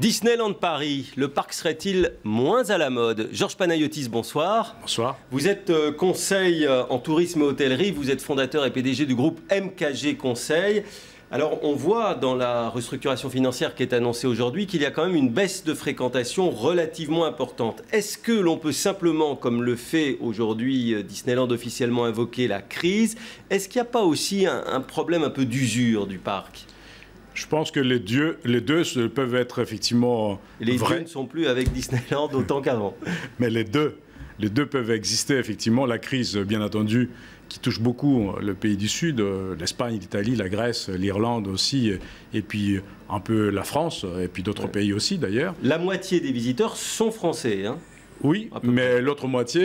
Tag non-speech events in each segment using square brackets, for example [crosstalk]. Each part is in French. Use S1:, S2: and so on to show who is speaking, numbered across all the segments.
S1: Disneyland Paris, le parc serait-il moins à la mode? Georges Panayotis, bonsoir.
S2: Bonsoir.
S1: Vous êtes euh, conseil euh, en tourisme et hôtellerie, vous êtes fondateur et PDG du groupe MKG Conseil. Alors on voit dans la restructuration financière qui est annoncée aujourd'hui qu'il y a quand même une baisse de fréquentation relativement importante. Est-ce que l'on peut simplement, comme le fait aujourd'hui euh, Disneyland officiellement invoquer la crise, est-ce qu'il n'y a pas aussi un, un problème un peu d'usure du parc?
S2: Je pense que les, dieux, les deux peuvent être effectivement
S1: les
S2: vrais.
S1: dieux ne sont plus avec Disneyland autant qu'avant. [laughs]
S2: Mais les deux, les deux peuvent exister effectivement. La crise, bien entendu, qui touche beaucoup le pays du Sud, l'Espagne, l'Italie, la Grèce, l'Irlande aussi, et puis un peu la France, et puis d'autres ouais. pays aussi d'ailleurs.
S1: La moitié des visiteurs sont français. Hein
S2: oui, mais l'autre moitié,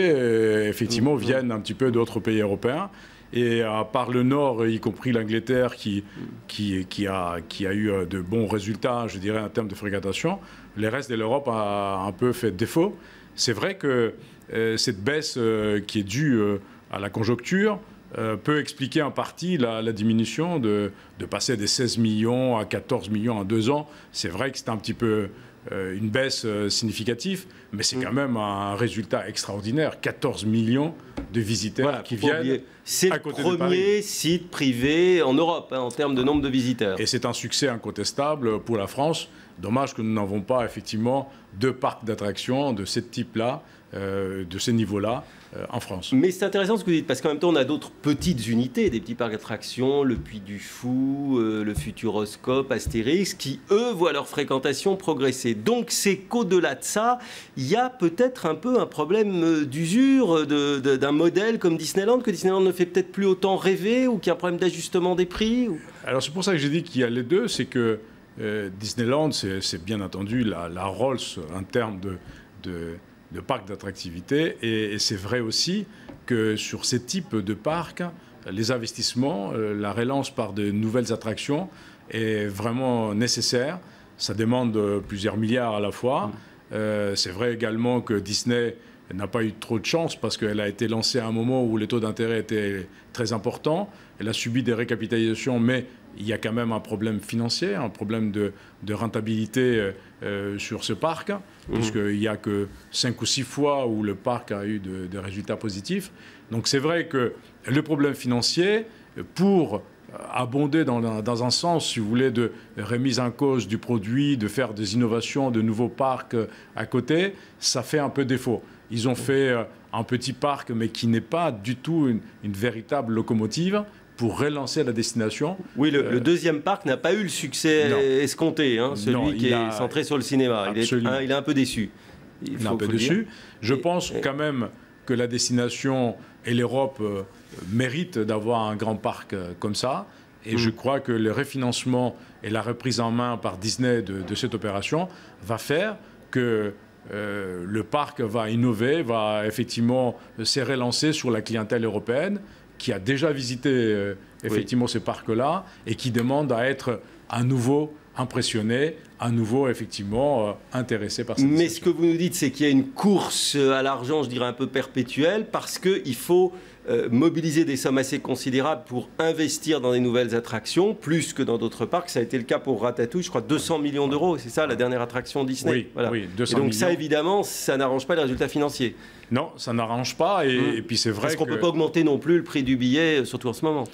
S2: effectivement, mmh, viennent un petit peu d'autres pays européens. Et à part le Nord, y compris l'Angleterre, qui, qui, a, qui a eu de bons résultats, je dirais, en termes de fréquentation, le reste de l'Europe a un peu fait défaut. C'est vrai que euh, cette baisse euh, qui est due euh, à la conjoncture euh, peut expliquer en partie la, la diminution de, de, passer des 16 millions à 14 millions en deux ans. C'est vrai que c'est un petit peu euh, une baisse euh, significative, mais c'est quand même un résultat extraordinaire. 14 millions de visiteurs
S1: voilà,
S2: qui viennent.
S1: C'est le premier site privé en Europe hein, en termes de nombre de visiteurs.
S2: Et c'est un succès incontestable pour la France. Dommage que nous n'avons pas effectivement deux parcs d'attractions de ce type-là, euh, de ce niveau-là, euh, en France.
S1: Mais c'est intéressant ce que vous dites, parce qu'en même temps, on a d'autres petites unités, des petits parcs d'attractions, le Puy du Fou, euh, le Futuroscope, Astérix, qui, eux, voient leur fréquentation progresser. Donc, c'est qu'au-delà de ça, il y a peut-être un peu un problème d'usure d'un de, de, modèle comme Disneyland, que Disneyland ne fait peut-être plus autant rêver, ou qu'il y a un problème d'ajustement des prix.
S2: Alors, c'est pour ça que j'ai dit qu'il y a les deux, c'est que euh, Disneyland, c'est bien entendu la, Rolls en termes de, de, parc d'attractivité. Et, c'est vrai aussi que sur ces types de parcs, les investissements, euh, la relance par de nouvelles attractions est vraiment nécessaire. Ça demande plusieurs milliards à la fois. Mmh. Euh, c'est vrai également que Disney n'a pas eu trop de chance parce qu'elle a été lancée à un moment où les taux d'intérêt étaient très importants. Elle a subi des récapitalisations, mais il y a quand même un problème financier, un problème de, de rentabilité euh, sur ce parc, mmh. puisqu'il n'y a que 5 ou 6 fois où le parc a eu de, de résultats positifs. Donc c'est vrai que le problème financier, pour abonder dans, dans, un sens, si vous voulez, de remise en cause du produit, de faire des innovations, de nouveaux parcs à côté, ça fait un peu défaut. Ils ont fait un petit parc, mais qui n'est pas du tout une, une véritable locomotive pour relancer la destination.
S1: Oui, le, euh, le deuxième parc n'a pas eu le succès non. escompté, hein, celui non, qui est a... centré sur le cinéma. Il est, un, il est, un, peu déçu.
S2: Il, il est un peu déçu. Je pense et... quand même que la destination et l'Europe euh, méritent d'avoir un grand parc euh, comme ça. Et mmh. je crois que le refinancement et la reprise en main par Disney de, de cette opération va faire que euh, le parc va innover, va effectivement se relancer sur la clientèle européenne qui a déjà visité euh, effectivement oui. ces parcs-là et qui demande à être à nouveau impressionné, à nouveau effectivement euh, intéressé par cette
S1: Mais ce que vous nous dites, c'est qu'il y a une course à l'argent, je dirais un peu perpétuelle, parce qu'il faut euh, mobiliser des sommes assez considérables pour investir dans des nouvelles attractions, plus que dans d'autres parcs. Ça a été le cas pour Ratatouille, je crois 200 millions d'euros, c'est ça la dernière attraction Disney
S2: Oui, voilà. oui 200
S1: et donc
S2: millions.
S1: ça, évidemment, ça n'arrange pas les résultats financiers.
S2: Non, ça n'arrange pas, et, mmh. et puis c'est vrai
S1: Parce qu'on ne peut pas augmenter non plus le prix du billet, surtout en ce moment.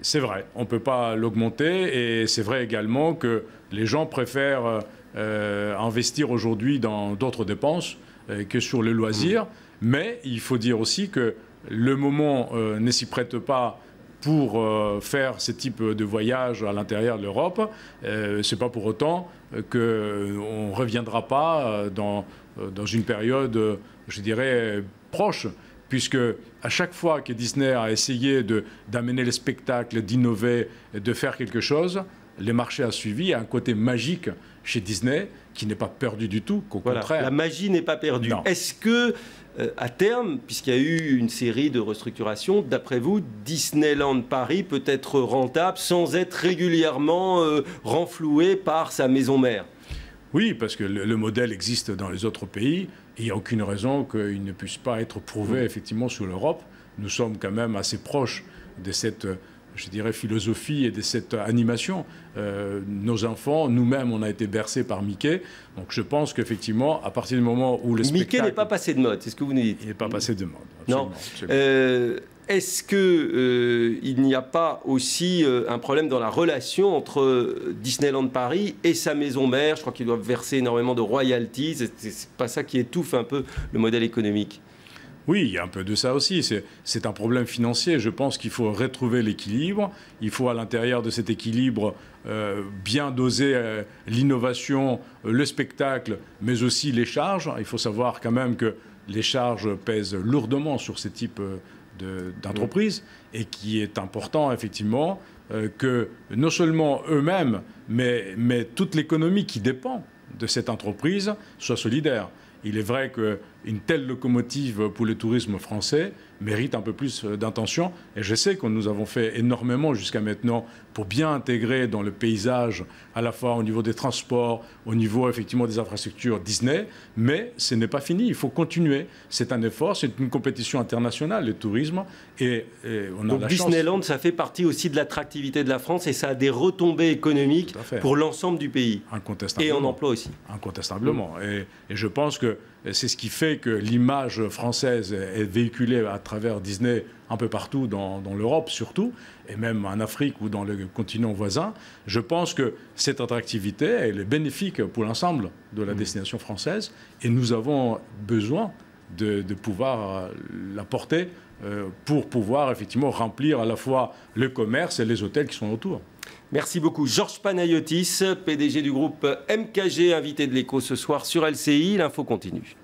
S2: C'est vrai, on ne peut pas l'augmenter, et c'est vrai également que les gens préfèrent euh, investir aujourd'hui dans d'autres dépenses euh, que sur le loisir, mmh. mais il faut dire aussi que le moment euh, ne s'y prête pas pour euh, faire ce type de voyage à l'intérieur de l'Europe. Euh, Ce n'est pas pour autant qu'on ne reviendra pas dans, dans, une période, je dirais, proche. Puisque à chaque fois que Disney a essayé d'amener le spectacle, d'innover, de faire quelque chose, les marchés ont suivi. Il y a un côté magique chez Disney qui n'est pas perdu du tout, qu'au
S1: voilà,
S2: contraire.
S1: La magie n'est pas perdue. Est-ce que euh, à terme, puisqu'il y a eu une série de restructurations, d'après vous, Disneyland Paris peut être rentable sans être régulièrement euh, renfloué par sa maison mère?
S2: Oui, parce que le, le, modèle existe dans les autres pays et il n'y a aucune raison qu'il ne puisse pas être prouvé mmh. effectivement sur l'Europe. Nous sommes quand même assez proches de cette je dirais, philosophie et de cette animation. Euh, nos enfants, nous-mêmes, on a été bercés par Mickey. Donc je pense qu'effectivement, à partir du moment où le
S1: Mickey n'est pas passé de mode, c'est ce que vous nous dites
S2: Il n'est pas passé de mode.
S1: non. Euh, est-ce qu'il euh, n'y a pas aussi un problème dans la relation entre Disneyland Paris et sa maison mère? Je crois qu'ils doivent verser énormément de royalties. C'est pas ça qui étouffe un peu le modèle économique
S2: oui, il y a un peu de ça aussi. C'est un problème financier. Je pense qu'il faut retrouver l'équilibre. Il faut à l'intérieur de cet équilibre euh, bien doser euh, l'innovation, euh, le spectacle, mais aussi les charges. Il faut savoir quand même que les charges pèsent lourdement sur ces types d'entreprises et qui est important effectivement que non seulement eux-mêmes, mais, mais toute l'économie qui dépend de cette entreprise soit solidaire. Il est vrai qu'une telle locomotive pour le tourisme français mérite un peu plus d'intention. Et je sais que nous avons fait énormément jusqu'à maintenant pour bien intégrer dans le paysage, à la fois au niveau des transports, au niveau effectivement des infrastructures Disney. Mais ce n'est pas fini. Il faut continuer. C'est un effort, c'est une compétition internationale, le tourisme. Et,
S1: on a Donc Disneyland, ça fait partie aussi de l'attractivité de la France et ça a des retombées économiques pour l'ensemble du pays. Et en emploi aussi.
S2: Incontestablement. Et, et je pense que c'est ce qui fait que l'image française est véhiculée à travers Disney un peu partout dans, l'Europe surtout, et même en Afrique ou dans le continent voisin. Je pense que cette attractivité, elle est bénéfique pour l'ensemble de la mm. destination française, et nous avons besoin de, pouvoir la porter euh, pour pouvoir effectivement remplir à la fois le commerce et les hôtels qui sont autour.
S1: Merci beaucoup. Georges Panayotis, PDG du groupe MKG, invité de l'écho ce soir sur LCI. L'info continue.